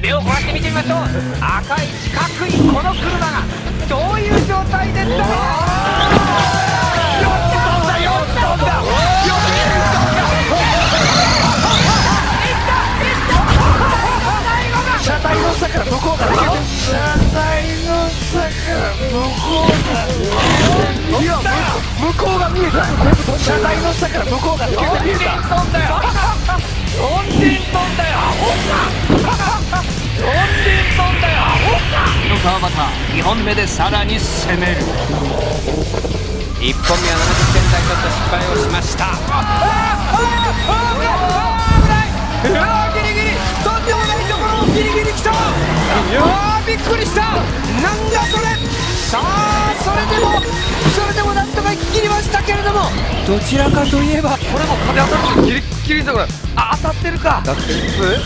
目を凝らして見てみましょう。赤い四角いこの車がどういう状態でだ車体の下から向こうが抜けて車体の下から向こうがいや向こうが見えた車体の下から向こうが抜けて見えた川端2本目でさらに攻める。1本目は70点台ちょっと失敗をしました。ああああ危ない。うわギリギリ。とんでもないところをギリギリ来た。いやーびっくりした。なんだそれ。さあそれでもそれでもなんとか行き切りましたけれども。どちらかといえばこれも壁当たるギリッギリだこれあ当たってるか。だってシップ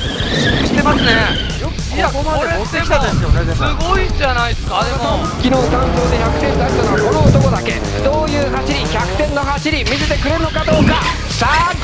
してますね。いやここまで持ってきたですよねすごいんじゃないですかでも。昨日担当で100点出したのはこの男だけ。どういう走り100点の走り見せてくれるのかどうか。さあ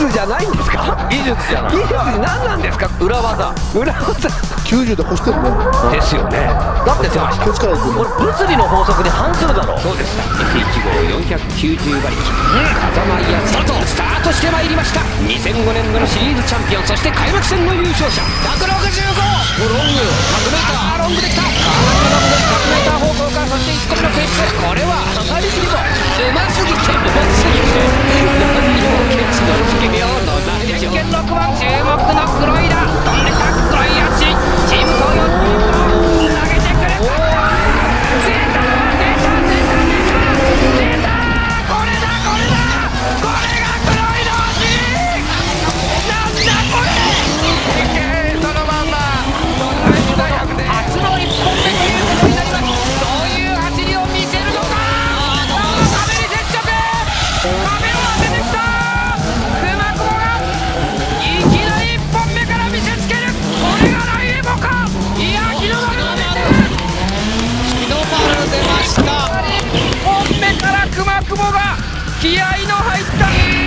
術じゃないんですか？技術じゃない。技術何なんですか？裏技。裏技。90で越してるねですよね。だってさケツから行くこれ物理の法則に反するだろ。うそうです。1号490馬力風間やスタートスタートしてまいりました。2005年度のシリーズチャンピオン。そして開幕戦の優勝者。165ロング。100m ロングできた気合の入った